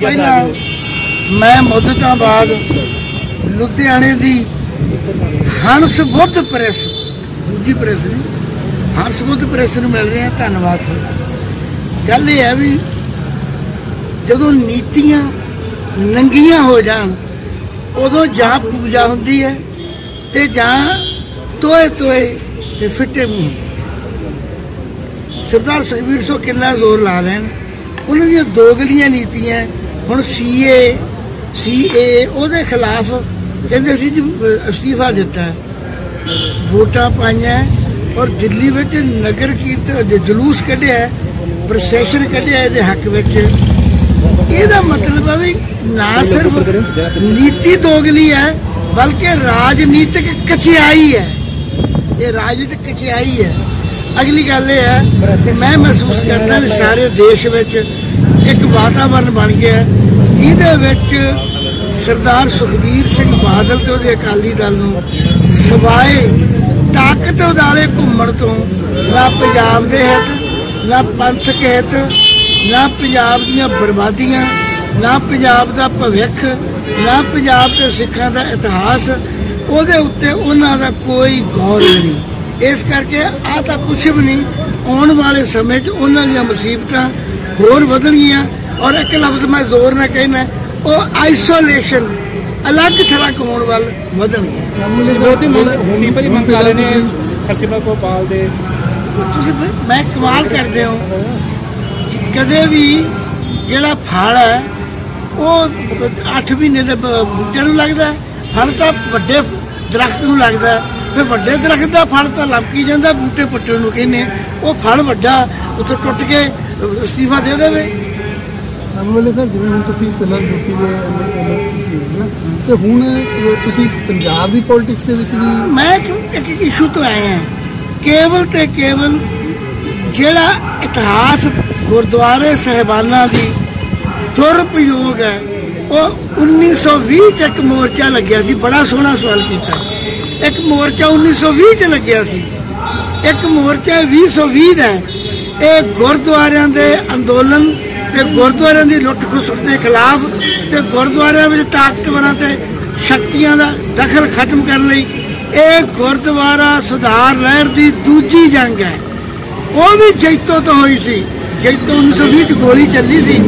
ਪਹਿਲਾਂ ਮੈਂ ਮੁੱਦਤਾਂ ਬਾਅਦ ਲੁਧਿਆਣੇ ਦੀ ਹੰਸ ਬੁੱਧ ਪ੍ਰੈਸ, ਦੂਜੀ ਪ੍ਰੈਸ ਨਹੀਂ, ਹੰਸ ਬੁੱਧ ਪ੍ਰੈਸ ਨੂੰ ਮਿਲ ਰਿਹਾ, ਧੰਨਵਾਦ ਤੁਹਾਡਾ। ਗੱਲ ਇਹ ਹੈ ਵੀ ਜਦੋਂ ਨੀਤੀਆਂ ਨੰਗੀਆਂ ਹੋ ਜਾਣ, ਉਦੋਂ ਜਾਂ ਪੂਜਾ ਹੁੰਦੀ ਹੈ ਤੇ ਜਾਂ ਤੋਏ ਤੋਏ ਤੇ ਫਿੱਟੇ ਮੂੰਹ ਸਰਦਾਰ ਸੁਖਬੀਰ ਸੋ ਕਿੰਨਾ ਜ਼ੋਰ ਲਾ ਰਹੇ ਨੇ ਉਹਨਾਂ ਦੀਆਂ ਦੋਗਲੀਆਂ ਨੀਤੀਆਂ ਹੁਣ ਸੀਏ ਸੀਏ ਉਹਦੇ ਖਿਲਾਫ ਕਹਿੰਦੇ ਸੀ ਜੀ ਅਸਤੀਫਾ ਦਿੱਤਾ। ਵੋਟਾਂ ਪਾਈਆਂ ਔਰ ਦਿੱਲੀ ਵਿੱਚ ਨਗਰ ਕੀਰਤਨ ਜਲੂਸ ਕੱਢਿਆ ਹੈ, ਪ੍ਰੋਸੈਸ਼ਨ ਕੱਢਿਆ ਇਹਦੇ ਹੱਕ ਵਿੱਚ। ਇਹਦਾ ਮਤਲਬ ਹੈ ਵੀ ਨਾ ਸਿਰਫ ਨੀਤੀ ਦੋਗਲੀ ਹੈ ਬਲਕਿ ਰਾਜਨੀਤਿਕ ਕਚਿਆਈ ਹੈ। ਇਹ ਰਾਜਨੀਤਿਕ ਕਚਿਆਈ ਹੈ। ਅਗਲੀ ਗੱਲ ਇਹ ਹੈ ਕਿ ਮੈਂ ਮਹਿਸੂਸ ਕਰਦਾ ਵੀ ਸਾਰੇ ਦੇਸ਼ ਵਿੱਚ ਇੱਕ ਵਾਤਾਵਰਣ ਬਣ ਗਿਆ ਹੈ, ਜਿਹਦੇ ਵਿੱਚ ਸਰਦਾਰ ਸੁਖਬੀਰ ਸਿੰਘ ਬਾਦਲ ਤੇ ਉਹਦੇ ਅਕਾਲੀ ਦਲ ਨੂੰ ਸਵਾਏ ਤਾਕਤ ਉਦਾਲੇ ਘੁੰਮਣ ਤੋਂ ਨਾ ਪੰਜਾਬ ਦੇ ਹਿੱਤ ਨਾ ਪੰਥਕ ਹਿੱਤ ਨਾ ਪੰਜਾਬ ਦੀਆਂ ਬਰਬਾਦੀਆਂ ਨਾ ਪੰਜਾਬ ਦਾ ਭਵਿੱਖ ਨਾ ਪੰਜਾਬ ਦੇ ਸਿੱਖਾਂ ਦਾ ਇਤਿਹਾਸ ਉਹਦੇ ਉੱਤੇ ਉਹਨਾਂ ਦਾ ਕੋਈ ਗੌਰ ਨਹੀਂ। ਇਸ ਕਰਕੇ ਆ ਤਾਂ ਕੁਝ ਵੀ ਨਹੀਂ ਆਉਣ ਵਾਲੇ ਸਮੇਂ 'ਚ ਉਹਨਾਂ ਦੀਆਂ ਮੁਸੀਬਤਾਂ ਹੋਰ ਵਧਣਗੀਆਂ ਔਰ ਇੱਕ ਲਫ਼ਜ਼ ਮੈਂ ਜ਼ੋਰ ਨਾਲ ਕਹਿਣਾ ਉਹ ਆਈਸੋਲੇਸ਼ਨ ਅਲੱਗ ਤਰ੍ਹਾਂ ਕਮਾਉਣ ਵੱਲ ਨੇ ਦੇ ਤੁਸੀਂ ਮੈਂ ਕਮਾਲ ਕਰਦੇ ਹੋ ਕਦੇ ਵੀ ਜਿਹੜਾ ਫਲ ਹੈ ਉਹ 8 ਮਹੀਨੇ ਦੇ ਬੂਟੇ ਨੂੰ ਲੱਗਦਾ ਹੈ। ਫਲ ਤਾਂ ਵੱਡੇ ਦਰਖਤ ਨੂੰ ਲੱਗਦਾ ਹੈ। ਫਿਰ ਵੱਡੇ ਦਰਖਤ ਦਾ ਫਲ ਤਾਂ ਲੰਮਕੀ ਜਾਂਦਾ ਬੂਟੇ ਪੱਟਣ ਨੂੰ ਕਹਿੰਦੇ ਉਹ ਫਲ ਵੱਡਾ ਉੱਥੇ ਟੁੱਟ ਕੇ ਅਸਤੀਫਾ ਦੇ ਦੇਵੇ। ਅਮਲੇ ਸਰ ਜਿਵੇਂ ਹੁਣ ਤੁਸੀਂ ਫਿਲਹਾਲ ਯੂਪੀ ਦੇ ਐਮਐਲਏ ਸੀ ਨਾ ਤੇ ਹੁਣ ਇਹ ਤੁਸੀਂ ਪੰਜਾਬ ਦੀ ਪੋਲਿਟਿਕਸ ਦੇ ਵਿੱਚ ਵੀ ਮੈਂ ਇੱਕ- ਇੱਕ ਇਸ਼ੂ ਤੋਂ ਆਇਆ ਹਾਂ। ਕੇਵਲ ਤੇ ਕੇਵਲ ਜਿਹੜਾ ਇਤਿਹਾਸ ਗੁਰਦੁਆਰੇ ਸਹਿਬਾਨਾਂ ਦੀ ਦੁਰਪਯੋਗ ਹੈ ਉਹ 1920 ਚ ਇੱਕ ਮੋਰਚਾ ਲੱਗਿਆ ਸੀ ਬੜਾ ਸੋਹਣਾ ਸਵਾਲ ਕੀਤਾ। ਇੱਕ ਮੋਰਚਾ 1920 ਚ ਲੱਗਿਆ ਸੀ। ਇੱਕ ਮੋਰਚਾ 2020 ਦਾ ਇਹ ਗੁਰਦੁਆਰਿਆਂ ਦੇ ਅੰਦੋਲਨ ਤੇ ਗੁਰਦੁਆਰਿਆਂ ਦੀ ਲੁੱਟ ਖਸੁੱਟ ਦੇ ਖਿਲਾਫ ਤੇ ਗੁਰਦੁਆਰਿਆਂ ਵਿੱਚ ਤਾਕਤਵਰਾਂ ਤੇ ਸ਼ਕਤੀਆਂ ਦਾ ਦਖਲ ਖਤਮ ਕਰਨ ਲਈ ਇਹ ਗੁਰਦੁਆਰਾ ਸੁਧਾਰ ਲਹਿਰ ਦੀ ਦੂਜੀ ਜੰਗ ਹੈ। ਉਹ ਵੀ ਜੈਤੋ ਤੋਂ ਹੋਈ ਸੀ। ਜੈਤੋ 1920 ਚ ਗੋਲੀ ਚੱਲੀ ਸੀ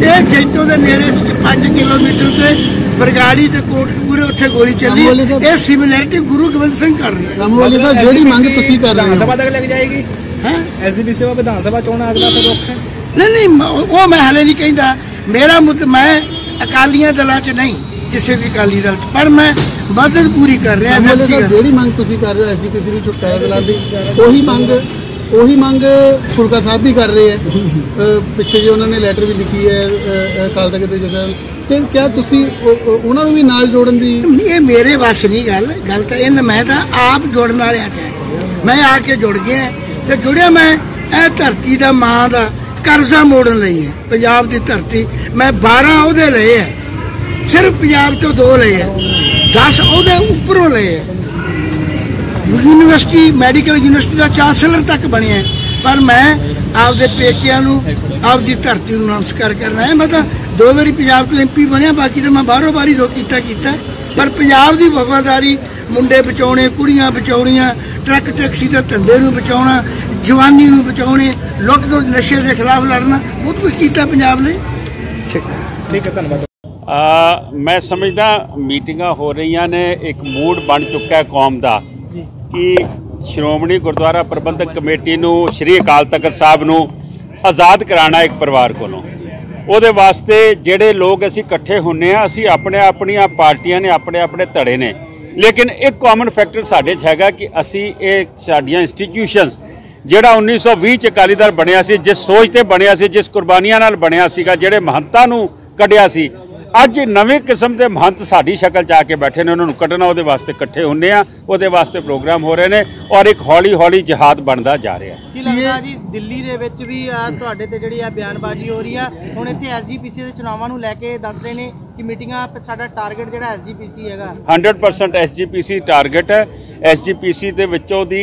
ਤੇ ਇਹ ਜੈਤੋ ਦੇ ਨੇੜੇ 5 ਕਿਲੋਮੀਟਰ ਤੇ ਬਰਗਾੜੀ ਤੇ ਕੋਟਕਪੂਰੇ ਉੱਥੇ ਗੋਲੀ ਚੱਲੀ। ਇਹ ਸਿਮਿਲੈਰਿਟੀ ਗੁਰੂ ਗੋਬਿੰਦ ਸਿੰਘ ਕਰ ਰਿਹਾ ਰਾਮਵਾਲੀ ਸਾਹਿਬ ਜਿਹੜੀ ਮੰਗ ਤੁਸੀਂ ਕਰ ਰਹੇ ਹੋ। ਸਭਾ ਤੱਕ ਲੱਗ ਜਾਏਗੀ? ਹੈ? ਐਸਜੀਪੀਸੀ ਸੇਵਾ ਵਿਧਾਨ ਸਭਾ ਚੋਣਾਂ ਅਗਲਾ ਫਿਰ ਰੁੱਖ ਹੈ? ਨਹੀਂ ਨਹੀਂ ਉਹ ਮੈਂ ਹਲੇ ਨਹੀਂ ਕਹਿੰਦਾ। ਮੇਰਾ ਮੁੱਦ ਮੈਂ ਅਕਾਲੀਆਂ ਦਲਾਂ 'ਚ ਨਹੀਂ ਕਿਸੇ ਵੀ ਅਕਾਲੀ ਦਲ ਪਰ ਮੈਂ ਮਦਦ ਪੂਰੀ ਕਰ ਰਿਹਾ ਜਿਹੜੀ ਮੰਗ ਤੁਸੀਂ ਕਰ ਰਹੇ ਹੋ ਐਸਜੀਪੀਸੀ ਨੂੰ ਛੁਟਕਾਰਾ ਦਿਲਾਉਣ ਦੀ ਉਹੀ ਮੰਗ ਉਹੀ ਮੰਗ ਫੁਲਕਾ ਸਾਹਿਬ ਵੀ ਕਰ ਰਹੇ ਹੈ। ਪਿੱਛੇ ਜੇ ਉਹਨਾਂ ਨੇ ਲੈਟਰ ਵੀ ਲਿਖੀ ਹੈ ਅਹ, ਅਕਾਲ ਤਖਤ ਦੇ ਜਥੇਦਾਰ ਤੇ ਕਿਆ ਤੁਸੀਂ ਉਹਨਾਂ ਨੂੰ ਵੀ ਨਾਲ ਜੋੜਨ ਦੀ ਇਹ ਮੇਰੇ ਵੱਸ ਨਹੀਂ ਗੱਲ ਗੱਲ ਤਾਂ ਇਹ ਮੈਂ ਤਾਂ ਆਪ ਜੁੜਨ ਵਾਲਿਆਂ 'ਚ ਮੈਂ ਆ ਕੇ ਜੁੜ ਗਿਆ ਤੇ ਜੁੜਿਆ ਮੈਂ ਇਹ ਧਰਤੀ ਦਾ ਮਾਂ ਦਾ ਕਰਜ਼ਾ ਮੋੜਨ ਲਈ ਹੈ। ਪੰਜਾਬ ਦੀ ਧਰਤੀ ਮੈਂ 12 ਉਹਦੇ ਲਏ ਹੈ। ਸਿਰਫ ਪੰਜਾਬ ਤੋਂ ਦੋ ਲਏ ਹੈ। 10 ਉਹਦੇ ਉੱਪਰੋਂ ਲਏ ਹੈ। ਯੂਨੀਵਰਸਿਟੀ ਮੈਡੀਕਲ ਯੂਨੀਵਰਸਿਟੀ ਦਾ ਚਾਂਸਲਰ ਤੱਕ ਬਣਿਆ ਹੈ। ਪਰ ਮੈਂ ਆਪਦੇ ਪੇਕਿਆਂ ਨੂੰ ਆਪਦੀ ਧਰਤੀ ਨੂੰ ਨਮਸਕਾਰ ਕਰਨਾ ਹੈ ਮੈਂ ਤਾਂ ਦੋ ਵਾਰੀ ਪੰਜਾਬ ਤੋਂ ਐਮਪੀ ਬਣਿਆ ਬਾਕੀ ਤਾਂ ਮੈਂ ਬਾਹਰੋਂ ਬਾਹਰੀ ਜੋ ਕੀਤਾ ਕੀਤਾ। ਪਰ ਪੰਜਾਬ ਦੀ ਵਫਾਦਾਰੀ ਮੁੰਡੇ ਬਚਾਉਣੇ ਕੁੜੀਆਂ ਬਚਾਉਣੀਆਂ ਟਰੱਕ ਟੈਕਸੀ ਦੇ ਧੰਦੇ ਨੂੰ ਬਚਾਉਣਾ ਜਵਾਨੀ ਨੂੰ ਬਚਾਉਣੇ ਲੁੱਟ ਤੋਂ ਨਸ਼ੇ ਦੇ ਖਿਲਾਫ ਲੜਨਾ ਬਹੁਤ ਕੁਝ ਕੀਤਾ ਪੰਜਾਬ ਨੇ। ਠੀਕ ਹੈ। ਧੰਨਵਾਦ। ਆ ਮੈਂ ਸਮਝਦਾ ਮੀਟਿੰਗਾਂ ਹੋ ਰਹੀਆਂ ਨੇ ਇੱਕ ਮੂਡ ਬਣ ਚੁੱਕਾ ਹੈ ਕੌਮ ਦਾ। ਕਿ ਸ਼੍ਰੋਮਣੀ ਗੁਰਦੁਆਰਾ ਪ੍ਰਬੰਧਕ ਕਮੇਟੀ ਨੂੰ ਸ੍ਰੀ ਅਕਾਲ ਤਖਤ ਸਾਹਿਬ ਨੂੰ ਆਜ਼ਾਦ ਕਰਾਉਣਾ ਇੱਕ ਪਰਿਵਾਰ ਕੋਲੋਂ। ਉਹਦੇ ਵਾਸਤੇ ਜਿਹੜੇ ਲੋਕ ਅਸੀਂ ਇਕੱਠੇ ਹੁੰਨੇ ਆ, ਅਸੀਂ ਆਪਣੇ ਆਪਣੀਆਂ ਪਾਰਟੀਆਂ ਨੇ, ਆਪਣੇ ਆਪਣੇ ਧੜੇ ਨੇ। ਲੇਕਿਨ ਇੱਕ ਕਾਮਨ ਫੈਕਟਰ ਸਾਡੇ 'ਚ ਹੈਗਾ ਕਿ ਅਸੀਂ ਇਹ ਸਾਡੀਆਂ ਇੰਸਟੀਟਿਊਸ਼ਨਸ ਜਿਹੜਾ 1920 ਚ ਅਕਾਲੀ ਦਲ ਬਣਿਆ ਸੀ, ਜਿਸ ਸੋਚ ਤੇ ਬਣਿਆ ਸੀ, ਜਿਸ ਕੁਰਬਾਨੀਆਂ ਨਾਲ ਬਣਿਆ ਸੀਗਾ, ਜਿਹੜੇ ਮਹੰਤਾਂ ਨੂੰ ਕੱਢਿਆ ਸੀ ਅੱਜ ਨਵੇਂ ਕਿਸਮ ਦੇ ਮਹੰਤ ਸਾਡੀ ਸ਼ਕਲ ਚ ਆ ਕੇ ਬੈਠੇ ਨੇ ਉਹਨਾਂ ਨੂੰ ਕੱਢਣਾ ਉਹਦੇ ਵਾਸਤੇ ਇਕੱਠੇ ਹੁੰਨੇ ਆ ਉਹਦੇ ਵਾਸਤੇ ਪ੍ਰੋਗਰਾਮ ਹੋ ਰਹੇ ਨੇ ਔਰ ਇੱਕ ਹੌਲੀ ਹੌਲੀ ਜਿਹਾਦ ਬਣਦਾ ਜਾ ਰਿਹਾ। ਕੀ ਲੱਗਦਾ ਜੀ ਦਿੱਲੀ ਦੇ ਵਿੱਚ ਵੀ ਆ ਤੁਹਾਡੇ ਤੇ ਜਿਹੜੀ ਆ ਬਿਆਨਬਾਜ਼ੀ ਹੋ ਰਹੀ ਆ ਹੁਣ ਇੱਥੇ ਐਸਜੀਪੀਸੀ ਦੇ ਚੁਣਾਵਾਂ ਨੂੰ ਲੈ ਕੇ ਦੱਸ ਰਹੇ ਨੇ ਕਿ ਮੀਟਿੰਗਾਂ ਸਾਡਾ ਟਾਰਗੇਟ ਜਿਹੜਾ ਐਸਜੀਪੀਸੀ ਹੈਗਾ। 100% ਐਸਜੀਪੀਸੀ ਟਾਰਗੇਟ ਹੈ। ਐਸਜੀਪੀਸੀ ਦੇ ਵਿੱਚੋਂ ਦੀ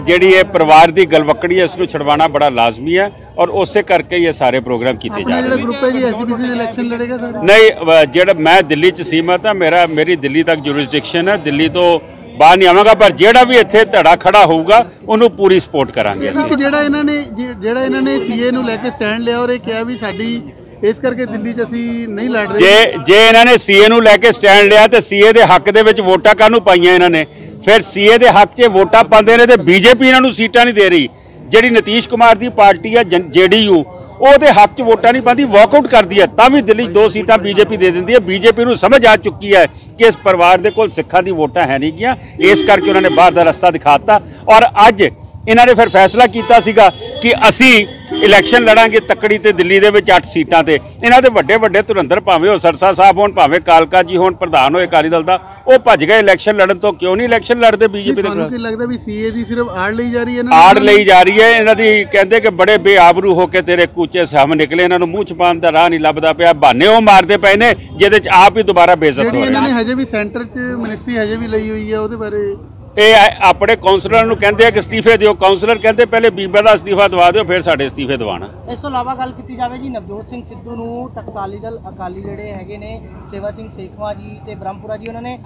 ਜਿਹੜੀ ਇਹ ਪਰਿਵਾਰ ਦੀ ਗਲਵਕੜੀ ਹੈ ਇਸ ਨੂੰ ਛਡਵਾਉਣਾ ਬੜਾ ਲਾਜ਼ਮੀ ਹੈ ਔਰ ਉਸੇ ਕਰਕੇ ਹੀ ਇਹ ਸਾਰੇ ਪ੍ਰੋਗਰਾਮ ਕੀਤੇ ਜਾ ਰਹੇ ਨੇ। ਗਰੁੱਪ ਹੈ ਜੀ ਐਸਜੀਪੀਸੀ ਦੇ ਇਲੈਕਸ਼ਨ ਲੜੇਗਾ ਸਰ? ਨਹੀਂ ਜਿਹੜਾ ਮੈਂ ਦਿੱਲੀ ਚ ਸੀਮਤ ਹਾਂ ਮੇਰਾ ਮੇਰੀ ਦਿੱਲੀ ਤੱਕ ਜੁਰਿਸਡਿਕਸ਼ਨ ਹੈ ਦਿੱਲੀ ਤੋਂ ਬਾਹਰ ਨਹੀਂ ਆਵਾਂਗਾ ਪਰ ਜਿਹੜਾ ਵੀ ਇੱਥੇ ਧੜਾ ਖੜਾ ਹੋਊਗਾ ਉਹਨੂੰ ਪੂਰੀ ਸਪੋਰਟ ਕਰਾਂਗੇ ਅਸੀਂ। ਜਿਹੜਾ ਇਹਨਾਂ ਨੇ ਜਿਹੜਾ ਇਹਨਾਂ ਨੇ ਸੀਏ ਨੂੰ ਲੈ ਕੇ ਸਟੈਂਡ ਲਿਆ ਔਰ ਇਹ ਕਿਹਾ ਵੀ ਸਾਡੀ ਇਸ ਕਰਕੇ ਦਿੱਲੀ 'ਚ ਅਸੀਂ ਨਹੀਂ ਲੜ ਰਹੇ। ਜੇ ਜੇ ਇਹਨਾਂ ਨੇ ਸੀਏ ਨੂੰ ਲੈ ਕੇ ਸਟੈਂਡ ਲਿਆ ਤੇ ਸੀਏ ਦੇ ਹੱਕ ਦੇ ਵਿੱਚ ਵੋਟਾਂ ਕਾਹਨੂੰ ਪਾਈਆਂ ਇਹਨਾਂ ਨੇ? ਫਿਰ ਸੀਏ ਦੇ ਹੱਕ 'ਚ ਵੋਟਾਂ ਪਾਉਂਦੇ ਨੇ ਤੇ ਬੀਜੇਪੀ ਇਹਨਾਂ ਨੂੰ ਸੀਟਾਂ ਨਹੀਂ ਦੇ ਰਹੀ। ਜਿਹੜੀ ਨਤੀਸ਼ ਕੁਮਾਰ ਦੀ ਪਾਰਟੀ ਹੈ ਜੇਡੀਯੂ, ਉਹਦੇ ਹੱਕ 'ਚ ਵੋਟਾਂ ਨਹੀਂ ਪਾਉਂਦੀ ਵਾਕਆਊਟ ਕਰਦੀ ਹੈ ਤਾਂ ਵੀ ਦਿੱਲੀ 'ਚ ਦੋ ਸੀਟਾਂ ਬੀਜੇਪੀ ਦੇ ਦਿੰਦੀ ਹੈ ਬੀਜੇਪੀ ਨੂੰ ਸਮਝ ਆ ਚੁੱਕੀ ਹੈ ਕਿ ਇਸ ਪਰਿਵਾਰ ਦੇ ਕੋਲ ਸਿੱਖਾਂ ਦੀ ਵੋਟਾਂ ਹੈ ਨਹੀਂ ਗਿਆ। ਇਸ ਕਰਕੇ ਉਹਨਾਂ ਨੇ ਬਾਹਰ ਦਾ ਰਸਤਾ ਦਿਖਾਤਾ ਔਰ ਅੱਜ ਇਹਨਾਂ ਨੇ ਫਿਰ ਫੈਸਲਾ ਕੀਤਾ ਸੀਗਾ ਕਿ ਅਸੀਂ ਇਲੈਕਸ਼ਨ ਲੜਾਂਗੇ ਤੱਕੜੀ ਤੇ ਦਿੱਲੀ ਦੇ ਵਿੱਚ 8 ਸੀਟਾਂ ਤੇ। ਇਹਨਾਂ ਦੇ ਵੱਡੇ ਵੱਡੇ ਧੁਰੰਦਰ ਭਾਵੇਂ ਉਹ ਸਰਸਾ ਸਾਹਿਬ ਹੋਣ ਭਾਵੇਂ ਕਾਲਕਾ ਜੀ ਹੋਣ ਪ੍ਰਧਾਨ ਹੋਏ ਅਕਾਲੀ ਦਲ ਦਾ ਉਹ ਭੱਜ ਗਏ ਇਲੈਕਸ਼ਨ ਲੜਨ ਤੋਂ। ਕਿਉਂ ਨਹੀਂ ਇਲੈਕਸ਼ਨ ਲੜਦੇ ਬੀਜੇਪੀ ਦੇ ਤੁਹਾਨੂੰ ਕੀ ਲੱਗਦਾ ਵੀ ਸੀਏ ਦੀ ਸਿਰਫ ਆੜ ਲਈ ਜਾ ਰਹੀ ਹੈ ਇਹਨਾਂ ਆੜ ਲਈ ਜਾ ਰਹੀ ਹੈ। ਇਹਨਾਂ ਦੀ ਕਹਿੰਦੇ ਕਿ ਬੜੇ ਬੇਆਬਰੂ ਹੋ ਕੇ ਤੇਰੇ ਕੂਚੇ ਸਾਹਮਣੇ ਨਿਕਲੇ। ਇਹਨਾਂ ਨੂੰ ਮੂੰਹ ਛਪਾਉਣ ਦਾ ਰਾਹ ਨਹੀਂ ਲੱਭਦਾ ਪਿਆ। ਬਹਾਨੇ ਉਹ ਮਾਰਦੇ ਪਏ ਨੇ ਜਿਹਦੇ ਚ ਆਪ ਹੀ ਦੁਬਾਰਾ ਬੇਇੱਜ਼ਤ ਹੋ ਇਹਨਾਂ ਰਹੇ ਨੇ ਹਜੇ ਵੀ ਸੈਂਟਰ 'ਚ ਮਿਨਿਸਟਰੀ ਹਜੇ ਵੀ ਲਈ ਹੋਈ ਹੈ ਉਹਦੇ ਬਾਰੇ ਇਹ ਆਪਣੇ ਕਾਉਂਸਲਰ ਨੂੰ ਕਹਿੰਦੇ ਆ ਕਿ ਅਸਤੀਫੇ ਦਿਓ। ਕਾਉਂਸਲਰ ਕਹਿੰਦੇ ਪਹਿਲੇ ਬੀਬਾ ਦਾ ਅਸਤੀਫਾ ਦਵਾ ਦਿਓ ਫਿਰ ਸਾਡੇ ਅਸਤੀਫੇ ਦਵਾਣਾ ਇਸ ਤੋਂ ਇਲਾਵਾ ਗੱਲ ਕੀਤੀ ਜਾਵੇ ਜੀ ਨਵਜੋਤ ਸਿੰਘ ਸਿੱਧੂ ਨੂੰ ਟਕਸਾਲੀ ਦਲ ਅਕਾਲੀ ਜਿਹੜੇ ਹੈਗੇ ਨੇ ਸੇਵਾ ਸਿੰਘ ਸੇਖਵਾ ਜੀ ਤੇ ਬ੍ਰਹਮਪੁਰਾ ਜੀ ਉਹਨਾਂ ਨੇ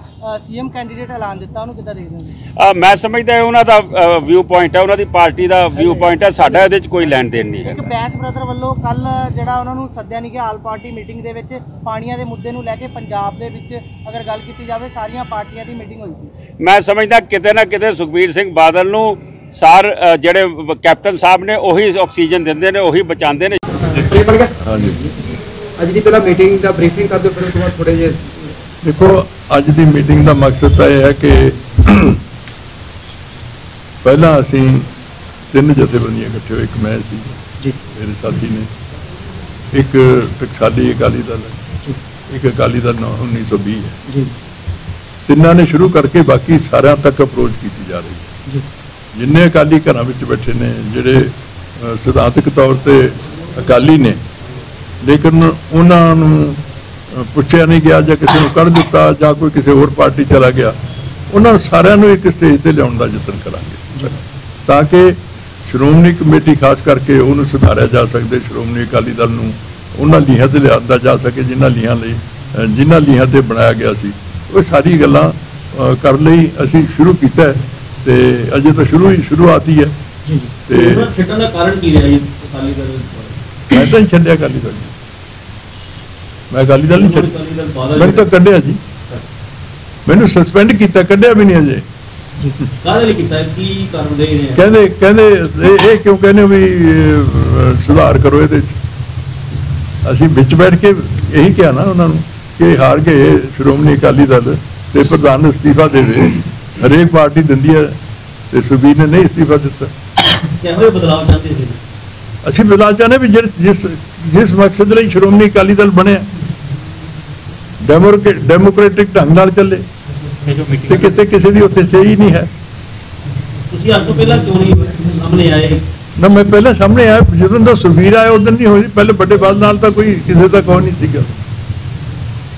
ਸੀਐਮ ਕੈਂਡੀਡੇਟ ਐਲਾਨ ਦਿੱਤਾ ਉਹਨੂੰ ਕਿੱਦਾਂ ਦੇਖਦੇ ਹੋ ਮੈਂ ਸਮਝਦਾ ਉਹਨਾਂ ਦਾ ਵਿਊ ਪੁਆਇੰਟ ਹੈ ਉਹਨਾਂ ਦੀ ਪਾਰਟੀ ਦਾ ਵਿਊ ਪੁਆਇੰਟ ਹੈ ਸਾਡਾ ਇਹਦੇ 'ਚ ਕੋਈ ਲੈਣ ਦੇਣ ਨਹੀਂ ਹੈ ਇੱਕ ਬੈਂਸ ਬ੍ਰਦਰ ਵੱਲੋਂ ਕੱਲ ਜਿਹੜਾ ਉਹਨਾਂ ਨੂੰ ਸੱਦਿਆ ਨਹੀਂ ਗਿਆ ਆਲ ਪਾਰਟੀ ਮੀਟਿੰਗ ਦੇ ਵਿੱਚ ਪਾਣੀਆਂ ਦੇ ਮੁੱਦੇ ਨੂੰ ਲੈ ਕੇ ਪੰਜਾਬ ਦੇ ਵਿੱਚ ਅਗਰ ਗੱਲ ਕੀਤੀ ਜਾਵੇ ਸਾਰੀਆਂ ਪਾਰਟੀਆਂ ਦੀ ਮੀਟਿੰਗ ਹੋਈ ਸੀ। ਮੈਂ ਸਮਝਦਾ ਕਿਤੇ ਨਾ ਕਿਤੇ ਸੁਖਬੀਰ ਸਿੰਘ ਬਾਦਲ ਨੂੰ ਸਾਰ ਜਿਹੜੇ ਕੈਪਟਨ ਸਾਹਿਬ ਨੇ ਉਹੀ ਆਕਸੀਜਨ ਦਿੰਦੇ ਨੇ ਉਹੀ ਬਚਾਉਂਦੇ ਨੇ। ਇਹ ਬਣ ਗਿਆ? ਹਾਂਜੀ। ਅੱਜ ਦੀ ਪਹਿਲਾਂ ਮੀਟਿੰਗ ਦਾ ਬਰੀਫਿੰਗ ਕਰ ਦਿਓ ਫਿਰ ਉਸ ਤੋਂ ਬਾਅਦ ਥੋੜੇ ਜਿਹੇ ਦੇਖੋ ਅੱਜ ਦੀ ਮੀਟਿੰਗ ਦਾ ਮਕਸਦ ਤਾਂ ਇਹ ਹੈ ਕਿ ਪਹਿਲਾਂ ਅਸੀਂ ਤਿੰਨ ਜਥੇਬੰਦੀਆਂ ਇਕੱਠੇ ਹੋਏ ਇੱਕ ਮੈਂ ਸੀ ਜੀ। ਮੇਰੇ ਸਾਥੀ ਨੇ। ਇੱਕ ਟਕਸਾਲੀ ਅਕਾਲੀ ਦਲ ਇੱਕ ਅਕਾਲੀ ਦਲ ਨੌ- 1920 ਹੈ। ਜੀ। ਤਿੰਨਾਂ ਨੇ ਸ਼ੁਰੂ ਕਰਕੇ ਬਾਕੀ ਸਾਰਿਆਂ ਤੱਕ ਅਪਰੋਚ ਕੀਤੀ ਜਾ ਰਹੀ ਹੈ। ਜਿੰਨੇ ਅਕਾਲੀ ਘਰਾਂ ਵਿੱਚ ਬੈਠੇ ਨੇ ਜਿਹੜੇ ਸਿਧਾਂਤਕ ਤੌਰ ਤੇ ਅਕਾਲੀ ਨੇ ਲੇਕਿਨ ਉਹਨਾਂ ਨੂੰ ਪੁੱਛਿਆ ਨਹੀਂ ਗਿਆ ਜਾਂ ਕਿਸੇ ਨੂੰ ਕੱਢ ਦਿੱਤਾ ਜਾਂ ਕੋਈ ਕਿਸੇ ਹੋਰ ਪਾਰਟੀ ਚਲਾ ਗਿਆ ਉਹਨਾਂ ਸਾਰਿਆਂ ਨੂੰ ਇੱਕ ਸਟੇਜ ਤੇ ਲਿਆਉਣ ਦਾ ਯਤਨ ਕਰਾਂਗੇ। ਤਾਂ ਕਿ ਸ਼੍ਰੋਮਣੀ ਕਮੇਟੀ ਖਾਸ ਕਰਕੇ ਉਹਨੂੰ ਸੁਧਾਰਿਆ ਜਾ ਸਕਦੇ ਸ਼੍ਰੋਮਣੀ ਅਕਾਲੀ ਦਲ ਨੂੰ ਉਹਨਾਂ ਲੀਹਾਂ ਤੇ ਲਿਆਂਦਾ ਜਾ ਸਕੇ ਜਿਨ੍ਹਾਂ ਲੀਹਾਂ ਲਈ ਜਿਨ੍ਹਾਂ ਲੀਹਾਂ ਤੇ ਬਣਾਇਆ ਗਿਆ ਸੀ। ਉਹ ਸਾਰੀ ਗੱਲਾਂ ਕਰਨ ਲਈ ਅਸੀਂ ਸ਼ੁਰੂ ਕੀਤਾ ਤੇ ਅਜੇ ਤਾਂ ਸ਼ੁਰੂ ਹੀ ਸ਼ੁਰੂਆਤ ਹੀ ਜੀ ਤੇ ਛੱਡਣ ਦਾ ਕਾਰਨ ਕੀ ਰਿਹਾ ਜੀ? ਅਕਾਲੀ ਦਲ? ਮੈਂ ਤਾਂ ਛੱਡਿਆ ਅਕਾਲੀ ਦਲ। ਮੈਂ ਅਕਾਲੀ ਦਲ ਨਹੀਂ ਛੱਡਿਆ। ਮੈਨੂੰ ਤਾਂ ਕੱਢਿਆ ਜੀ। ਮੈਨੂੰ ਸਸਪੈਂਡ ਕੀਤਾ ਕੱਢਿਆ ਵੀ ਨਹੀਂ ਅਜੇ। ਕਾਹਦੇ ਲਈ ਕੀਤਾ? ਕੀ ਕਾਰਨ ਦੇ ਰਹੇ ਨੇ ਕਹਿੰਦੇ ਕਹਿੰਦੇ ਇਹ ਕਿਉਂ ਕਹਿੰਦੇ ਵੀ ਸੁਧਾਰ ਕਰੋ ਇਹਦੇ ਚ ਅਸੀਂ ਵਿੱਚ ਬੈਠ ਕੇ ਇਹੀ ਕਿਹਾ ਨਾ ਉਹਨਾਂ ਨੂੰ। ਕਿ ਹਾਰ ਗਏ ਸ਼੍ਰੋਮਣੀ ਅਕਾਲੀ ਦਲ ਤੇ ਪ੍ਰਧਾਨ ਅਸਤੀਫਾ ਦੇਵੇ ਹਰੇਕ ਪਾਰਟੀ ਦਿੰਦੀ ਹੈ ਤੇ ਸੁਬੀਰ ਨੇ ਨਹੀਂ ਅਸਤੀਫਾ ਦਿੱਤਾ। ਕਿਹੋ ਬਦਲਾਅ ਚਾਹੁੰਦੇ ਸੀ। ਅਸੀਂ ਬਦਲਾਅ ਚਾਹੁੰਦੇ ਵੀ ਜਿਸ ਜਿਸ ਜਿਸ ਮਕਸਦ ਲਈ ਸ਼੍ਰੋਮਣੀ ਅਕਾਲੀ ਦਲ ਬਣਿਆ ਡੈਮੋਕ੍ਰੇਟਿਕ ਢੰਗ ਨਾਲ ਚੱਲੇ ਤੇ ਕਿਤੇ ਕਿਸੇ ਦੀ ਉੱਥੇ ਸਹੀ ਨਹੀਂ ਹੈ। ਤੁਸੀਂ ਅੱਜ ਤੋਂ ਪਹਿਲਾਂ ਕਿਉਂ ਨਹੀਂ ਸਾਹਮਣੇ ਆਏ? ਨਾ ਮੈਂ ਪਹਿਲਾਂ ਸਾਹਮਣੇ ਆਇਆ ਜਦੋਂ ਦਾ ਸੁਖਬੀਰ ਆਇਆ ਉਦੋਂ ਨਹੀਂ ਹੋਈ ਪਹਿਲੇ ਵੱਡੇ ਬਾਦ ਨਾਲ ਤਾਂ ਕੋਈ ਕਿਸੇ ਦਾ ਕੋਈ ਨਹੀਂ ਸੀਗਾ।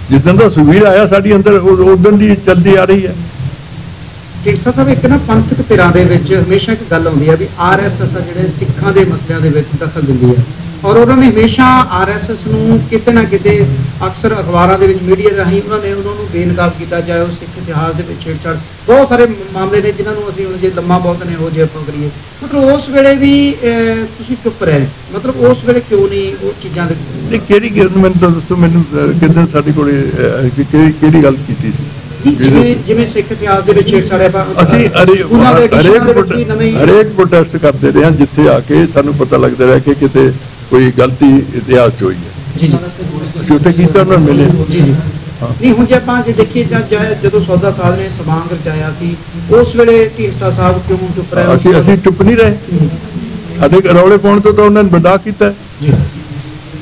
ਜਿੱਦਾਂ ਦਾ ਸੁਖਬੀਰ ਆਇਆ ਸਾਡੀ ਅੰਦਰ ਉਦੋਂ ਦੀ ਚੱਲਦੀ ਆ ਰਹੀ ਹੈ। ਢੀਂਡਸਾ ਸਾਹਿਬ ਇੱਕ ਨਾ ਪੰਥਕ ਧਿਰਾਂ ਦੇ ਵਿੱਚ ਹਮੇਸ਼ਾ ਇੱਕ ਗੱਲ ਆਉਂਦੀ ਹੈ ਵੀ ਆਰਐਸਐਸ ਆ ਜਿਹੜੇ ਸਿੱਖਾਂ ਦੇ ਮਸਲਿਆਂ ਦੇ ਵਿੱਚ ਦਖਲ ਦਿੰਦੀ ਹੈ ਔਰ ਉਹਨਾਂ ਨੇ ਹਮੇਸ਼ਾ ਆਰਐਸਐਸ ਨੂੰ ਕਿਤੇ ਨਾ ਕਿਤੇ ਅਕਸਰ ਅਖਬਾਰਾਂ ਦੇ ਵਿੱਚ ਮੀਡੀਆ ਰਾਹੀਂ ਉਹਨਾਂ ਨੇ ਉਹਨਾਂ ਨੂੰ ਬੇਨਕਾਬ ਕੀਤਾ ਚਾਹੇ ਉਹ ਸਿੱਖ ਇਤਿਹਾਸ ਦੇ ਵਿੱਚ ਛੇੜਛਾੜ ਬਹੁਤ ਸਾਰੇ ਮਾਮਲੇ ਨੇ ਜਿਨ੍ਹਾਂ ਨੂੰ ਅਸੀਂ ਹੁਣ ਜੇ ਲੰਮਾ ਬਹੁਤ ਨੇ ਉਹ ਜੇ ਆਪਾਂ ਕਰੀਏ। ਮਤਲਬ ਉਸ ਵੇਲੇ ਵੀ ਤੁਸੀਂ ਚੁੱਪ ਰਹੇ। ਮਤਲਬ ਉਸ ਵੇਲੇ ਕਿਉਂ ਨਹੀਂ ਉਹ ਚੀਜ਼ਾਂ ਦੇ ਇਹ ਕਿਹੜੀ ਗੱਲ ਮੈਨੂੰ ਤਾਂ ਦੱਸੋ ਮੈਨੂੰ ਕਿੱਦਾਂ ਸਾਡੇ ਕੋਲੇ ਕਿਹੜੀ ਕਿਹੜੀ ਗੱਲ ਕੀਤੀ ਸੀ? ਜਿਵੇਂ ਜਿਵੇਂ ਸਿੱਖ ਇਤਿਹਾਸ ਦੇ ਵਿੱਚ ਛੇੜਛਾੜ ਆਪਾਂ ਅਸੀਂ ਦੇ ਹਰੇਕ ਦੇ ਵੀ ਹਰੇਕ ਪ੍ਰੋਟੈਸਟ ਕਰਦੇ ਰਹੇ ਹਾਂ ਜਿੱਥੇ ਆ ਕੇ ਸਾਨੂੰ ਪਤਾ ਲੱਗਦਾ ਰਿਹਾ ਕਿ ਕਿਤੇ ਕੋਈ ਗਲਤੀ ਇਤਿਹਾਸ 'ਚ ਹੋਈ ਹੈ। ਜੀ ਜੀ। ਅਸੀਂ ਉੱਥੇ ਕੀਤਾ ਉਹਨਾਂ ਨੂੰ ਮਿਲੇ। ਜੀ ਜੀ। ਨਹੀਂ ਹੁਣ ਜੇ ਆਪਾਂ ਜੇ ਦੇਖੀਏ ਜਦੋਂ ਸੌਦਾ ਸਾਧ ਨੇ ਸਮਾਂਗ ਰਚਾਇਆ ਸੀ ਉਸ ਵੇਲੇ ਢੀਂਡਸਾ ਸਾਹਿਬ ਕਿਉਂ ਚੁੱਪ ਰਹੇ? ਅਸੀਂ ਅਸੀਂ ਚੁੱਪ ਨਹੀਂ ਰਹੇ। ਸਾਡੇ ਰੌਲੇ ਪਾਉਣ ਤੋਂ ਤਾਂ ਉਹਨਾਂ ਨੇ ਬਰਦਾਸ਼ਤ ਕੀਤਾ। ਜੀ।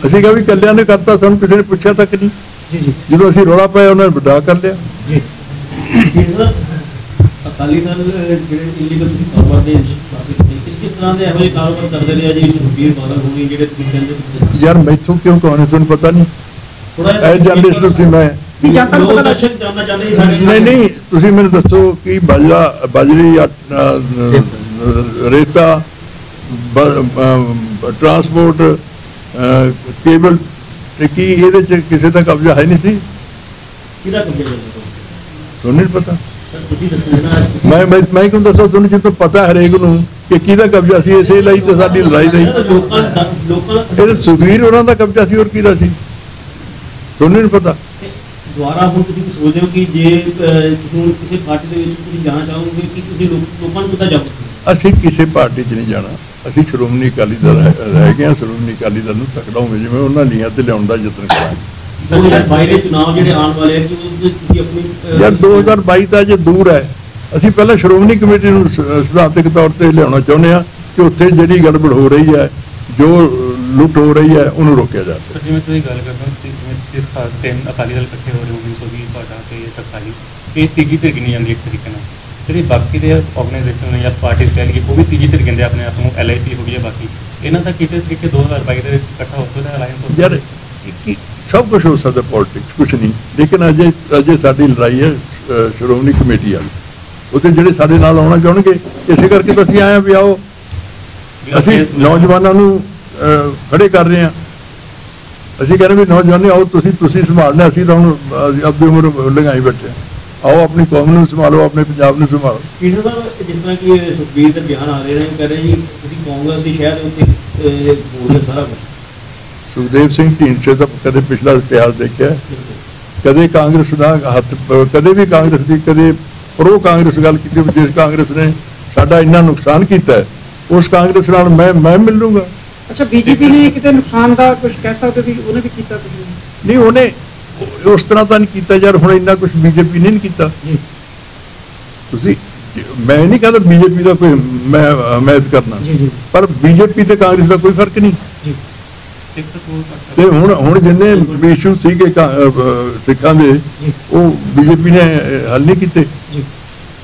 ਅਸੀਂ ਕਿਹਾ ਵੀ ਕੱਲਿਆਂ ਨੇ ਕਰਤਾ ਸਾਨੂੰ ਕਿਸੇ ਨੇ ਪੁੱਛਿਆ ਤੱਕ ਨਹੀਂ। ਜੀ ਜੀ। ਜਦੋਂ ਅਸੀਂ ਰੌਲਾ ਪਾਇਆ ਉਹਨਾਂ ਨੇ ਬਰਦਾਸ਼ਤ ਕਰ ਲਿਆ। ਜੀ। ਅਕਾਲੀ ਦਲ ਜਿਹੜੇ ਇਲੀਗਲ ਦੇ ਕਿਸ ਕਿਸ ਤਰ੍ਹਾਂ ਦੇ ਇਹੋ ਜਿਹੇ ਕਾਰੋਬਾਰ ਕਰਦੇ ਰਹੇ ਆ ਜੀ ਸੁਖਬੀਰ ਬਾਦਲ ਹੋਣੀ ਜਿਹੜੇ ਤੁਸੀਂ ਕਹਿੰਦੇ ਯਾਰ ਮੈਥੋਂ ਕਿਉਂ ਕਹਾਣੀ ਤੁਹਾਨੂੰ ਪਤਾ ਨਹੀਂ? ਐ ਜਰਨਲਿਸਟ ਤੁਸੀਂ ਮੈਂ। ਨਹੀਂ ਸੀ ਨਹੀਂ ਨਹੀਂ ਤੁਸੀਂ ਮੈਨੂੰ ਦੱਸੋ ਕਿ ਬਾਜਰਾ ਬਾਜਰੀ ਰੇਤਾ ਟਰਾਂਸਪੋਰਟ ਕੇਬਲ ਤੇ ਕੀ ਇਹਦੇ ਚ ਕਿਸੇ ਦਾ ਕਬਜ਼ਾ ਹੈ ਨਹੀਂ ਸੀ? ਕਿਹਦਾ ਕਬਜ਼ਾ ਚੱਲਦਾ ਤੁਹਾਨੂੰ ਨਹੀਂ ਪਤਾ? ਸਰ ਤੁਸੀਂ ਦੱਸੋ ਨਾ ਮੈਂ ਮੈਂ ਮੈਂ ਕਿਉਂ ਦੱਸਾਂ? ਤੁਹਾਨੂੰ ਜਿੱਦੋਂ ਪਤਾ ਹਰੇਕ ਨੂੰ ਕਿ ਕਿਹਦਾ ਕਬਜ਼ਾ ਸੀ ਇਸੇ ਲਈ ਤੇ ਸਾਡੀ ਲੜਾਈ ਨਹੀਂ। ਇਹ ਸੁਖਵੀਰ ਉਹਨਾਂ ਦਾ ਕਬਜ਼ਾ ਸੀ ਹੋਰ ਕਿਹਦਾ ਸੀ? ਤੁਹਾਨੂੰ ਨਹੀਂ ਪਤਾ। ਤੇ ਦੁਬਾਰਾ ਹੁਣ ਤੁਸੀਂ ਸੋਚਦੇ ਹੋ ਕਿ ਜੇ ਤੁਸੀਂ ਕਿਸੇ ਪਾਰਟੀ ਦੇ ਵਿੱਚ ਤੁਸੀਂ ਜਾਣਾ ਚਾਹੋਗੇ ਕਿ ਤੁਸੀਂ ਲੋਕ- ਨੂੰ ਕਿੱਦਾਂ ਜਾਓਗੇ? ਅਸੀਂ ਕਿਸੇ ਪਾਰਟੀ 'ਚ ਨਹੀਂ ਜਾਣਾ। ਅਸੀਂ ਸ਼੍ਰੋਮਣੀ ਅਕਾਲੀ ਦਲ ਹੈ- ਹੈਗੇ ਹਾਂ ਸ਼੍ਰੋਮਣੀ ਅਕਾਲੀ ਦਲ ਨੂੰ ਤਕੜਾਉਂਗੇ ਜਿਵੇਂ ਉਹਨਾਂ ਲੀਆਂ ਤੇ ਲਿਆਉਣ ਦਾ ਯਤਨ ਕਰਾਂਗੇ। 2022 ਦੇ ਚੁਣਾਵ ਜਿਹੜੇ ਆਉਣ ਵਾਲੇ ਆ ਕਿ ਤੁਸੀਂ ਆਪਣੀ ਯਾਰ 2022 ਤਾਂ ਜੇ ਦੂਰ ਹੈ। ਅਸੀਂ ਪਹਿਲਾਂ ਸ਼੍ਰੋਮਣੀ ਕਮੇਟੀ ਨੂੰ ਸਿਧਾਂਤਕ ਤੌਰ ਤੇ ਲਿਆਉਣਾ ਚਾਹੁੰਦੇ ਹਾਂ ਕਿ ਉੱਥੇ ਜਿਹੜੀ ਗੜਬੜ ਹੋ ਰਹੀ ਹੈ ਜੋ ਲੁੱਟ ਹੋ ਰਹੀ ਹੈ ਉਹਨੂੰ ਰੋਕਿਆ ਜਾ ਸਕੇ। ਜਿਵੇਂ ਤੁਸੀਂ ਗੱਲ ਕਰਦੇ ਹੋ ਜਿਵੇਂ ਤਿੰਨ ਅਕਾਲੀ ਦਲ ਇਕੱਠੇ ਹੋ ਰਹੇ ਹੋ ਵੀ ਸੋਗੀ ਤੁਹਾਡਾ ਤੇ ਇਹ ਤੀਜੀ ਧਿਰ ਗਿਣੀ ਜਾਂਦੀ ਇੱਕ ਤਰੀਕੇ ਨਾਲ। ਜਿਹੜੀ ਬਾਕੀ ਦੇ ਆਰਗੇਨਾਈਜੇਸ਼ਨ ਨੇ ਜਾਂ ਲਈਏ ਉਹ ਵੀ ਤੀਜੀ ਧਿਰ ਕਹਿੰਦੇ ਆਪਣੇ ਆਪ ਨੂੰ ਐਲਆਈਪੀ ਹੋ ਗਈ ਹੈ ਬਾਕੀ। ਇਹਨਾਂ ਦਾ ਕਿਸੇ ਤਰੀਕੇ 2022 ਦੇ ਵਿੱਚ ਇਕੱਠਾ ਹੋ ਸਕਦਾ ਅਲਾਈਅੰਸ ਹੋ ਯਾਰ ਇੱਕ- ਇੱਕ- ਸਭ ਕੁਝ ਹੋ ਸਕਦਾ ਪੋਲਿਟਿਕਸ ਕੁਝ ਨਹੀਂ। ਲੇਕਿਨ ਅਜੇ ਅਜੇ ਸਾਡੀ ਲੜਾਈ ਹੈ ਸ਼੍ਰੋਮਣੀ ਕਮੇਟੀ ਵਾਲੀ। ਉਹਦੇ ਜਿਹੜੇ ਸਾਡੇ ਨਾਲ ਆਉਣਾ ਚਾਹਣਗੇ ਇਸੇ ਕਰਕੇ ਤਾਂ ਅਸੀਂ ਆਏ ਹਾਂ ਵੀ ਆਓ ਅਸੀਂ ਨੌਜਵਾਨਾਂ ਨੂੰ ਖੜੇ ਕਰ ਰਹੇ ਹਾਂ ਅਸੀਂ ਕਹਿੰਦੇ ਵੀ ਨੌਜਵਾਨੇ ਆਓ ਤੁਸੀਂ ਤੁਸੀਂ ਸੰਭਾਲਣਾ ਅਸੀਂ ਤਾਂ ਹੁਣ ਆਪਣੀ ਉਮਰ ਲੰਘਾਈ ਬੈਠੇ। ਆਓ ਆਪਣੀ ਕੌਮ ਨੂੰ ਸੰਭਾਲੋ ਆਪਣੇ ਪੰਜਾਬ ਨੂੰ ਸੰਭਾਲੋ ਕੀਰਤਨ ਸਾਹਿਬ ਜਿਸ ਤਰ੍ਹਾਂ ਕਿ ਸੁਖਬੀਰ ਦੇ ਬਿਆਨ ਆ ਰਹੇ ਨੇ ਕਹਿ ਰਹੇ ਜੀ ਤੁਸੀਂ ਕਾਂਗਰਸ ਦੀ ਸ਼ਹਿਰ ਦੇ ਉੱਤੇ ਬੋਲਦੇ ਸਾਰਾ ਕੁਝ ਸੁਖਦੇਵ ਸਿੰਘ ਢੀਂਡਸੇ ਦਾ ਕਦੇ ਪਿਛਲਾ ਇਤਿਹਾਸ ਦੇਖਿਆ? ਕਦੇ ਕਾਂਗਰਸ ਦਾ ਹੱਥ ਕਦੇ ਵੀ ਕਾਂਗਰਸ ਦੀ ਕਦੇ ਪ੍ਰੋ ਕਾਂਗਰਸ ਗੱਲ ਕੀਤੀ ਵੀ ਜਿਸ ਕਾਂਗਰਸ ਨੇ ਸਾਡਾ ਇੰਨਾ ਨੁਕਸਾਨ ਕੀਤਾ ਉਸ ਕਾਂਗਰਸ ਨਾਲ ਮੈਂ ਮੈਂ ਮਿਲ ਲੂੰਗਾ। ਅੱਛਾ ਬੀਜੇਪੀ ਨੇ ਕਿਤੇ ਨੁਕਸਾਨ ਦਾ ਕੁਝ ਕਹਿ ਸਕਦੇ ਵੀ ਉਹਨੇ ਵੀ ਕੀਤਾ ਤੁਸੀਂ ਨਹੀਂ ਉਹਨੇ ਉਸ ਤਰ੍ਹਾਂ ਤਾਂ ਨਹੀਂ ਕੀਤਾ ਯਾਰ ਹੁਣ ਇੰਨਾ ਕੁਝ ਬੀਜੇਪੀ ਨੇ ਨਹੀਂ ਕੀਤਾ। ਤੁਸੀਂ ਮੈਂ ਨਹੀਂ ਕਹਿੰਦਾ ਬੀਜੇਪੀ ਦਾ ਕੋਈ ਮੈਂ ਹਮਾਇਤ ਕਰਨਾ। ਪਰ ਬੀਜੇਪੀ ਤੇ ਕਾਂਗਰਸ ਦਾ ਕੋਈ ਫ਼ਰਕ ਨਹੀਂ। ਜੀ। ਤੇ ਹੁਣ ਹੁਣ ਜਿੰਨੇ ਇਸ਼ੂ ਸੀਗੇ ਸਿੱਖਾਂ ਦੇ ਉਹ ਬੀਜੇਪੀ ਨੇ ਹੱਲ ਨਹੀਂ ਕੀਤੇ।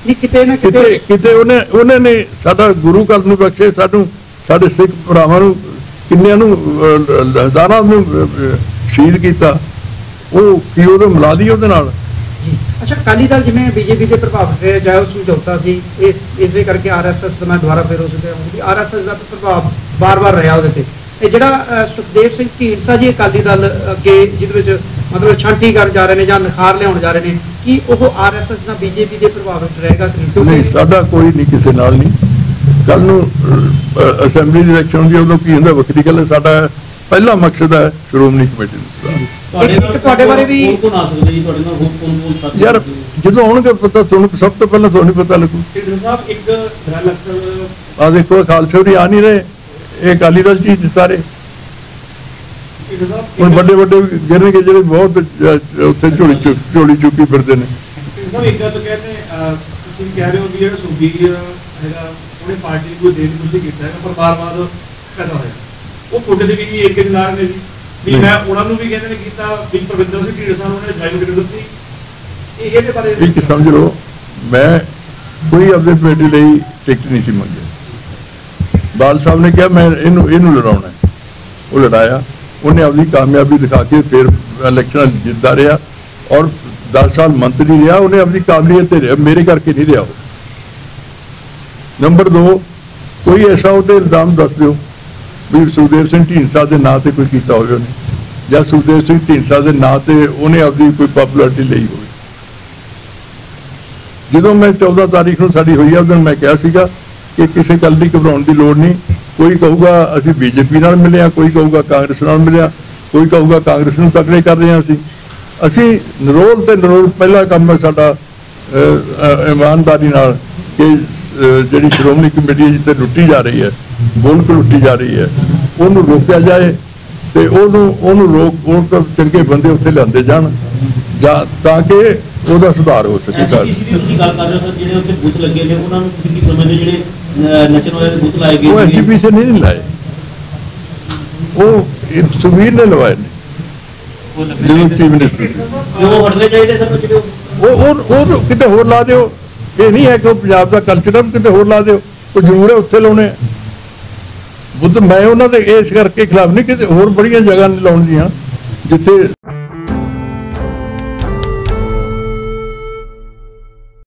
ਨਹੀਂ ਕਿਤੇ ਨਾ ਕਿਤੇ ਕਿਤੇ ਉਹਨੇ ਉਹਨੇ ਨੇ ਸਾਡਾ ਗੁਰੂ ਘਰ ਨੂੰ ਬਖਸ਼ੇ ਸਾਨੂੰ ਸਾਡੇ ਸਿੱਖ ਭਰਾਵਾਂ ਨੂੰ ਕਿੰਨਿਆਂ ਨੂੰ ਹਜ਼ਾਰਾਂ ਨੂੰ ਸ਼ਹੀਦ ਕੀਤਾ। ਉਹ ਕੀ ਉਹਦੇ ਮਿਲਾ ਦੀ ਉਹਦੇ ਨਾਲ? ਅੱਛਾ ਅਕਾਲੀ ਦਲ ਜਿਵੇਂ ਬੀਜੇਪੀ ਦੇ ਪ੍ਰਭਾਵ ਹੇਠ ਚਾਹੇ ਉਹ ਸਮਝੌਤਾ ਸੀ ਇਸ ਇਸੇ ਕਰਕੇ ਆਰਐਸਐਸ ਦਾ ਮੈਂ ਦੁਬਾਰਾ ਫਿਰ ਉਸ ਤੇ ਆਉਂਗੀ ਆਰਐਸਐਸ ਦਾ ਪ੍ਰਭਾਵ ਬਾਰ-ਬਾਰ ਰਿਹਾ ਉਹਦੇ ਤੇ। ਇਹ ਜਿਹੜਾ ਸੁਖਦੇਵ ਸਿੰਘ ਢੀਂਡਸਾ ਜੀ ਅਕਾਲੀ ਦਲ ਅੱਗੇ ਜਿਹਦੇ ਵਿੱਚ ਮਤਲਬ ਛਾਂਟੀ ਕਰਨ ਜਾ ਰਹੇ ਨੇ ਜਾਂ ਨਿਖਾਰ ਲਿਆਉਣ ਜਾ ਰਹੇ ਨੇ ਕੀ ਉਹ ਆਰਐਸਐਸ ਦਾ ਬੀਜੇਪੀ ਦੇ ਪ੍ਰਭਾਵ ਹੇਠ ਰਹੇਗਾ ਨਹੀਂ? ਸਾਡਾ ਕੋਈ ਨਹੀਂ ਕਿਸੇ ਨਾਲ ਨਹੀਂ। ਕੱਲ ਨੂੰ ਅਸੈਂਬਲੀ ਦੀ ਇਲੈਕਸ਼ਨ ਹੁੰਦੀ ਹੈ ਉਦੋਂ ਕੀ ਹੁੰਦਾ ਵੱਖਰੀ ਗੱਲ ਸਾਡਾ ਪਹਿਲਾ ਮਕਸਦ ਹੈ ਸ਼੍ਰੋਮਣੀ ਕਮੇਟੀ ਨੂੰ ਸੁਧਾਰ। ਤੁਹਾਡੇ ਨਾਲ ਬਾਰੇ ਵੀ- ਕੌਣ ਕੌਣ ਆ ਸਕਦੇ ਜੀ? ਤੁਹਾਡੇ ਨਾਲ ਹੋਰ ਕੌਣ ਕੌਣ ਸਾਥੀ ਯਾਰ ਜਦੋਂ ਆਉਣਗੇ ਪਤਾ ਤੁਹਾਨੂੰ ਸਭ ਤੋਂ ਪਹਿਲਾਂ ਤੁਹਾਨੂੰ ਪਤਾ ਲੱਗੂ। ਕੀਰਤਨ ਸਾਹਿਬ ਇੱਕ ਗੱਲ ਅਕਸਰ ਆ ਦੇਖੋ ਖਾਲਸੇ ਵੀ ਆ ਨਹੀਂ ਰਹੇ। ਇਹ ਅਕਾਲੀ ਦਲ ਜੀ ਸਾਰੇ ਹੁਣ ਵੱਡੇ ਵੱਡੇ ਗਿਰਨਗੇ ਜਿਹੜੇ ਬਹੁਤ ਉੱਥੇ ਝੋਲੀ ਝੋਲੀ ਚੁੱਕੀ ਫਿਰਦੇ ਨੇ। ਸਭ ਇੱਕ ਗੱਲ ਤਾਂ ਕਹਿੰਦੇ ਤੁਸੀਂ ਕਹਿ ਰਹੇ ਹੋ ਕਿ ਜਿਹੜਾ ਸੁਖਬੀਰ ਹੈਗਾ ਉਹਨੇ ਪਾਰਟੀ ਨੂੰ ਕੋਈ ਦੇਣ ਕੁਝ ਕੀਤਾ ਹੈਗਾ ਪਰ ਬਾਰ-ਬਾਰ ਪੈਦਾ ਹੋਇਆ। ਉਹ ਤੁਹਾਡੇ ਦੇ ਵੀ ਇੱਕ ਜਨਾਰ ਨੇ ਜੀ। ਵੀ। ਮੈਂ ਉਹਨਾਂ ਨੂੰ ਵੀ ਕਹਿੰਦੇ ਨੇ ਕੀਤਾ ਵੀ ਪ੍ਰਵਿੰਦਰ ਸਿੰਘ ਢੀਂਡਸਾ ਨੂੰ ਉਹਨੇ ਜੁਆਇਨ ਕਰ ਦਿੱਤੀ। ਇਹ ਇਹਦੇ ਬਾਰੇ ਇੱਕ ਸਮਝ ਲਓ ਮੈਂ ਕੋਈ ਆਪਣੇ ਬੇਟੇ ਲਈ ਟਿਕਟ ਨਹੀਂ ਸੀ ਮੰਗਿਆ। ਬਾਲ ਸਾਹਿਬ ਨੇ ਕਿਹਾ ਮੈਂ ਇਹਨੂੰ ਇਹਨੂੰ ਲੜਾਉਣਾ ਹੈ। ਉਹ ਲੜਾਇਆ। ਉਹਨੇ ਆਪਣੀ ਕਾਮਯਾਬੀ ਦਿਖਾ ਕੇ ਫਿਰ ਇਲੈਕਸ਼ਨ ਜਿੱਤਦਾ ਰਿਹਾ ਔਰ 10 ਸਾਲ ਮੰਤਰੀ ਰਿਹਾ, ਉਹਨੇ ਆਪਣੀ ਕਾਬਲੀਅਤ ਤੇ ਰਿਹਾ, ਮੇਰੇ ਕਰਕੇ ਨਹੀਂ ਰਿਹਾ ਨੰਬਰ 2 ਕੋਈ ਐਸਾ ਉਹਤੇ ਇਲਜ਼ਾਮ ਦੱਸ ਦਿਓ ਵੀ ਸੁਖਦੇਵ ਸਿੰਘ ਢੀਂਡਸਾ ਦੇ ਨਾਂ ਤੇ ਕੋਈ ਕੀਤਾ ਹੋਵੇ ਉਹਨੇ, ਜਾਂ ਸੁਖਦੇਵ ਸਿੰਘ ਢੀਂਡਸਾ ਦੇ ਨਾਂ ਤੇ ਉਹਨੇ ਆਪਣੀ ਕੋਈ ਪਪੂਲੈਰਿਟੀ ਲਈ ਹੋਵੇ। ਜਦੋਂ ਮੈਂ 14 ਤਾਰੀਖ ਨੂੰ ਸਾਡੀ ਹੋਈ ਆ ਉਦੋਂ ਮੈਂ ਕਿਹਾ ਸੀਗਾ ਕਿ ਕਿਸੇ ਗੱਲ ਦੀ ਘਬਰਾਉਣ ਦੀ ਲੋੜ ਨਹੀਂ ਕੋਈ ਕਹੂਗਾ ਅਸੀਂ ਬੀਜੇਪੀ ਨਾਲ ਮਿਲੇ ਹਾਂ ਕੋਈ ਕਹੂਗਾ ਕਾਂਗਰਸ ਨਾਲ ਮਿਲਿਆ ਕੋਈ ਕਹੂਗਾ ਕਾਂਗਰਸ ਨੂੰ ਤਕੜੇ ਕਰ ਰਹੇ ਹਾਂ ਅਸੀਂ। ਅਸੀਂ ਨਰੋਲ ਤੇ ਨਰੋਲ ਪਹਿਲਾ ਕੰਮ ਹੈ ਸਾਡਾ ਇਮਾਨਦਾਰੀ ਨਾਲ ਕਿ ਜਿਹੜੀ ਸ਼੍ਰੋਮਣੀ ਕਮੇਟੀ ਜਿੱਥੇ ਲੁੱਟੀ ਜਾ ਰਹੀ ਹੈ ਮੁਲਕ ਲੁੱਟੀ ਜਾ ਰਹੀ ਹੈ ਉਹਨੂੰ ਰੋਕਿਆ ਜਾਏ ਤੇ ਉਹਨੂੰ ਉਹਨੂੰ ਰੋਕ ਉਹ ਤੋਂ ਚੰਗੇ ਬੰਦੇ ਉੱਥੇ ਲਿਆਂਦੇ ਜਾਣ ਜਾਂ ਤਾਂ ਕਿ ਉਹਦਾ ਸੁਧਾਰ ਹੋ ਸਕੇ ਸਾਡਾ। ਐਜੀਪੀਸੀ ਦੀ ਤੁਸੀਂ ਗੱਲ ਕਰ ਰਹੇ ਹੋ ਸਰ ਜਿਹੜੇ ਉੱਥੇ ਬੂਥ ਲੱਗੇ ਨੇ ਉਹਨਾਂ ਨੂੰ ਤੁਸੀਂ ਕੀ ਸਮਝਦੇ ਜਿਹੜੇ ਨੱਚਣ ਵਾਲੇ ਬੂਥ ਲਾਏ ਗਏ ਉਹ ਸੀਗੇ? ਐਜੀਪੀਸ਼ਨ ਨਹੀਂ ਲਾਏ ਉਹ ਸੁਵੀਰ ਨੇ ਲਵਾਏ ਨੇ ਜਦੋਂ ਚੀਫ ਮਿਨਿਸਟਰ। ਜੋ ਹਟਦੇ ਚਾਹੀਦੇ ਸਰ ਜਿਹੜੇ ਉਹ- ਉਹ ਉਹ ਕਿਤੇ ਹੋਰ ਲਾ ਦਿਓ ਇਹ ਨਹੀਂ ਹੈ ਕਿ ਉਹ ਪੰਜਾਬ ਦਾ ਕਲਚਰ ਹੈ ਕਿਤੇ ਹੋਰ ਲਾ ਦਿਓ ਉਹ ਜ਼ਰੂਰ ਹੈ ਉੱਥੇ ਲਾਉਣੇ ਆ। ਬੁੱਧ ਮੈਂ ਉਹਨਾਂ ਦੇ ਇਸ ਕਰਕੇ ਖਿਲਾਫ ਨਹੀਂ ਕਿਤੇ ਹੋਰ ਬੜੀਆਂ ਜਗ੍ਹਾ ਲਾਉਣ ਦੀਆਂ ਜਿੱਥੇ